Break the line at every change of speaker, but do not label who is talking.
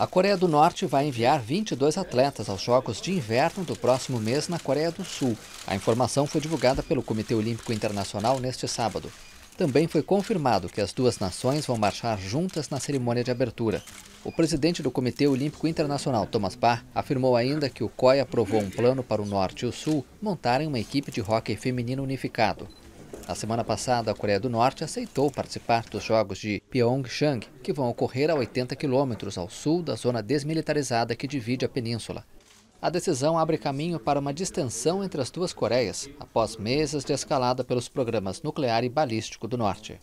A Coreia do Norte vai enviar 22 atletas aos Jogos de Inverno do próximo mês na Coreia do Sul. A informação foi divulgada pelo Comitê Olímpico Internacional neste sábado. Também foi confirmado que as duas nações vão marchar juntas na cerimônia de abertura. O presidente do Comitê Olímpico Internacional, Thomas Bach, afirmou ainda que o COI aprovou um plano para o Norte e o Sul montarem uma equipe de hóquei feminino unificado. Na semana passada, a Coreia do Norte aceitou participar dos Jogos de Pyeongchang, que vão ocorrer a 80 quilômetros ao sul da zona desmilitarizada que divide a península. A decisão abre caminho para uma distensão entre as duas Coreias, após meses de escalada pelos programas nuclear e balístico do Norte.